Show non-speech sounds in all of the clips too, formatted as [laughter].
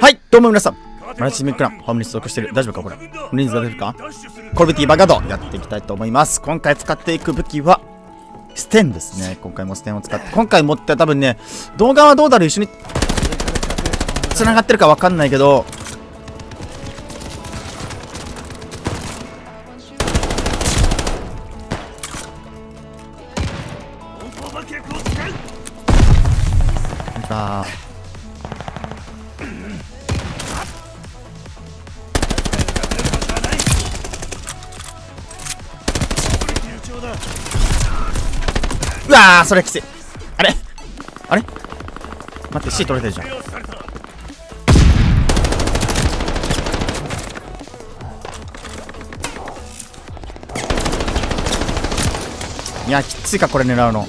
はい、どうも皆さん。マルチミックラン、ホームに所属してる。大丈夫かこれ。人数が出るか？コルビティバガードやっていきたいと思います。今回使っていく武器は、ステンですね。今回もステンを使って。今回持って多分ね、動画はどうだろう？一緒に、繋がってるかわかんないけど、うわそれきつい。あれ？あれ？待って C 取れてるじゃん。いやきついかこれ狙うの。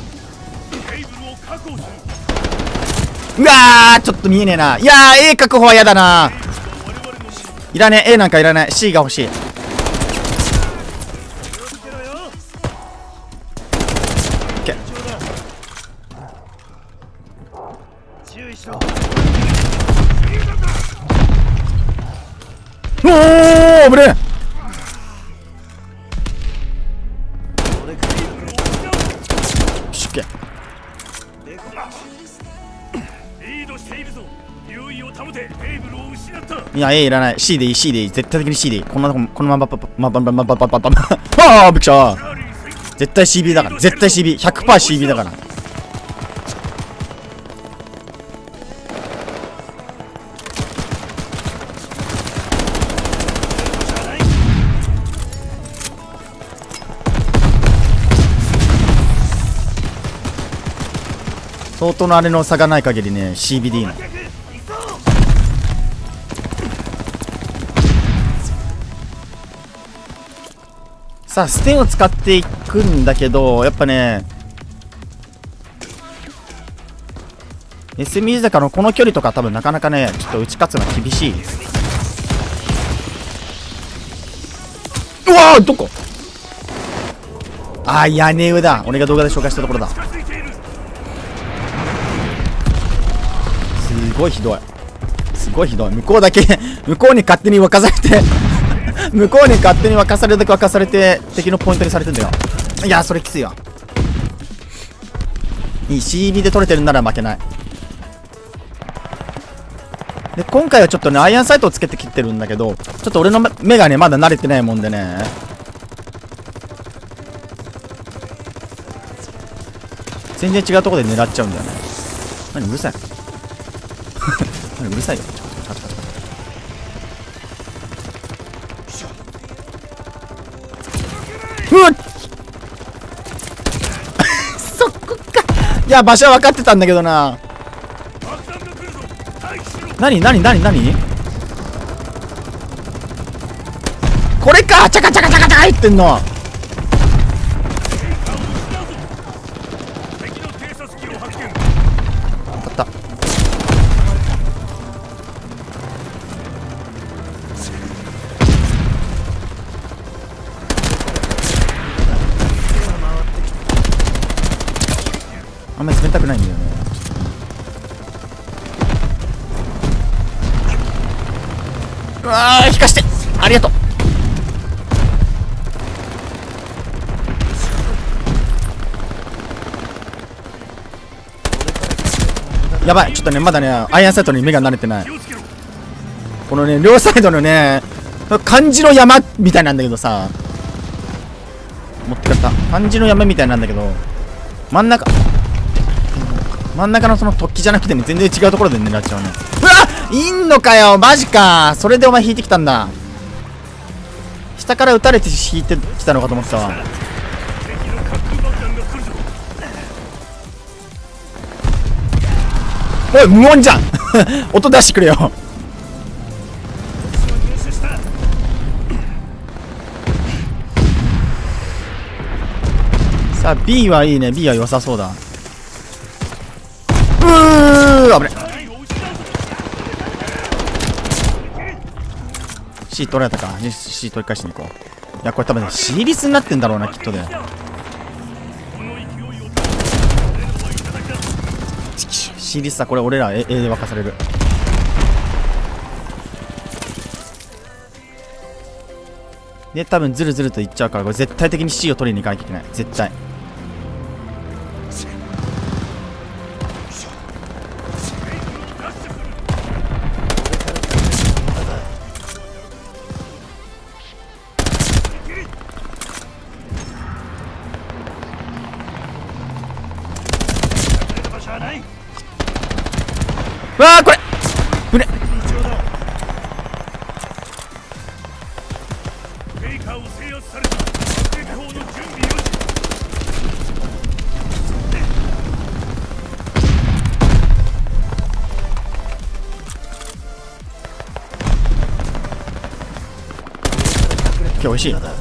うわちょっと見えねえな。いやー A 確保は嫌だな。いらねえ。A なんかいらない。C が欲しい。危ねえ。いや A いらない。C でいい C でいい。絶対的に C でいい。こんなとここのままパパまばばばばばばばばああびっくりした絶対 CB だから絶対 CB100%CB だから相当のあれの差がない限りね CBD の。さあステンを使っていくんだけどやっぱね SME 坂のこの距離とか多分なかなかねちょっと打ち勝つのは厳しい。うわーどこ？あー屋根上だ俺が動画で紹介したところだ。ごいひどい。すごいひどい。向こうだけ [laughs] 向こうに勝手に沸かされて [laughs] 向こうに勝手に沸かされるだけ沸かされて敵のポイントにされてんだよ。いやそれきついわ。いい CB で取れてるなら負けない。で今回はちょっとねアイアンサイトをつけて切ってるんだけどちょっと俺の目がねまだ慣れてないもんでね。全然違うところで狙っちゃうんだよね。何うるさい。るさいよ。うわっ。[laughs] そこか。いや場所は分かってたんだけどな。何何何何？これか。チャカチャカチャカチャカ入ってんの。敵の偵察機を発見。分かったまり冷たくないんだよね。うわー引かしてありがとう。やばいちょっとねまだねアイアンサイトに目が慣れてない。このね両サイドのね漢字の山みたいなんだけどさ。持ってかった。漢字の山みたいなんだけど真ん中。真ん中のその突起じゃなくてね全然違うところで狙っちゃうね。うわいんのかよマジか。それでお前引いてきたんだ。下から撃たれて引いてきたのかと思ってたわ。おい無音じゃん。[laughs] 音出してくれよ。さあ B はいいね。B は良さそうだ。う危ね取られたか。C 取り返しに行こう。いやこれ多分ねシーリスになってんだろうなきっとで、ね、シーリスさこれ俺ら A, A で沸かされる。で多分ズルズルといっちゃうからこれ絶対的に C を取りに行かなきゃいけない。絶対。わあこれ。ぶねメーカーを制圧された爆撃砲の準備よし今日美味しい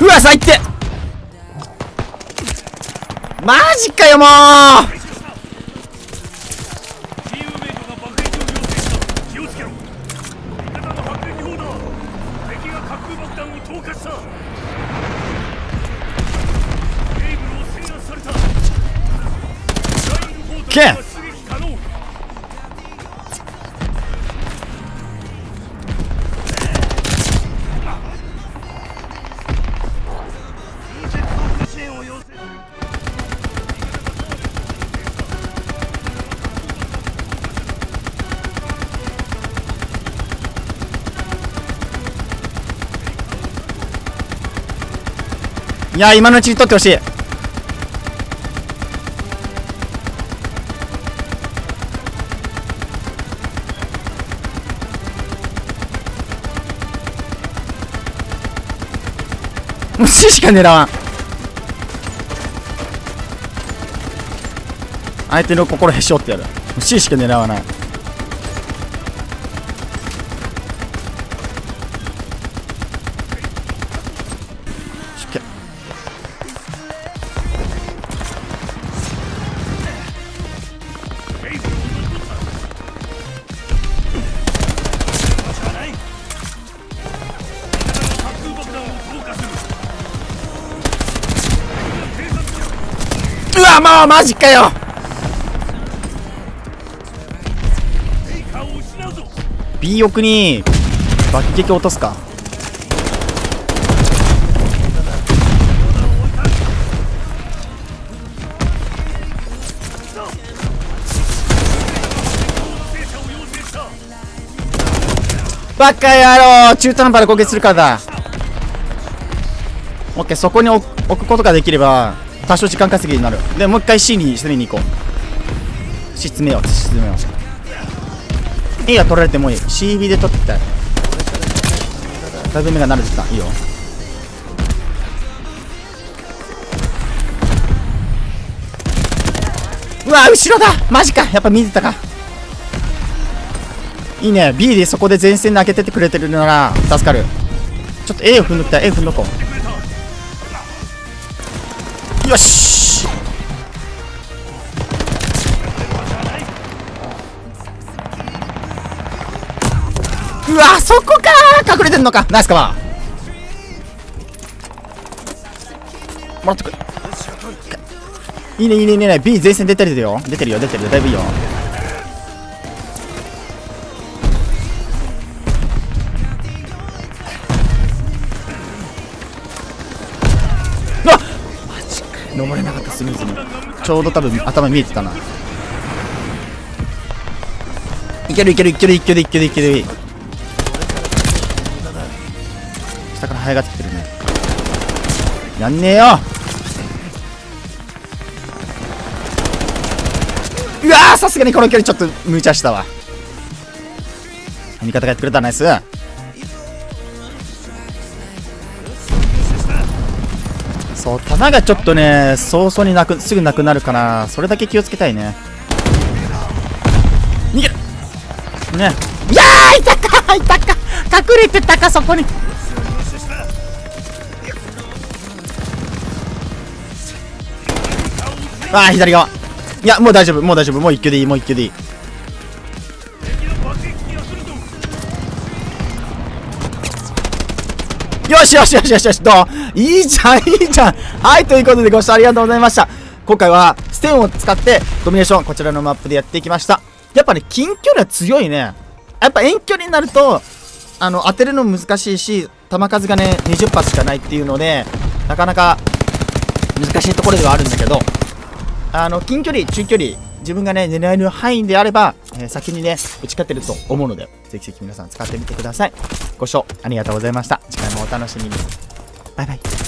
うわ最低。マジかよもう。けいや今のうちに取ってほしい。もう C しか狙わん。相手の心へし折ってやる。もう C しか狙わない。もうマジかよ。メー B 奥に爆撃落とすか。バカ野郎中途半端で攻撃するからだ。オッケーそこに置くことができれば多少時間稼ぎになる。でもう一回 C に攻めに行こう。C 詰めよう C 詰めよう A は取られてもいい。CB で取って。きたいだいぶ目が慣れてきた。いいよ。うわ後ろだ。マジか。やっぱ見てたか。いいね。B でそこで前線で開けててくれてるなら助かる。ちょっと A を踏んどきたい。A 踏んどこう。よし。うわそこか。隠れてんのか。ナイスカバー。もらってく。いいねいいねいいね。B 前線出てるよ。出てるよ出てるよ。だいぶいいよ。ちょうど多分頭見えてたな。いけるいけるいけるいけるいけるいける下から這いがってきてるね。やんねえよ。うわさすがにこの距離ちょっと無茶したわ。味方がやってくれたナイス。そう弾がちょっとね早々になくすぐなくなるからそれだけ気をつけたいね。逃げる。ね。いやーいたかいたか。隠れてたかそこに。あー左側。いやもう大丈夫もう大丈夫。もう一球でいいもう一球でいいよしよしよしよしよし。どう？いいじゃんいいじゃん。はいということでご視聴ありがとうございました。今回はステンを使ってドミネーションこちらのマップでやっていきました。やっぱね近距離は強いね。やっぱ遠距離になるとあの当てるの難しいし弾数がね20発しかないっていうのでなかなか難しいところではあるんだけどあの近距離中距離自分がね狙える範囲であれば、えー先にね打ち勝てると思うのでぜひぜひ皆さん使ってみてください。ご視聴ありがとうございました。次回もお楽しみに。バイバイ。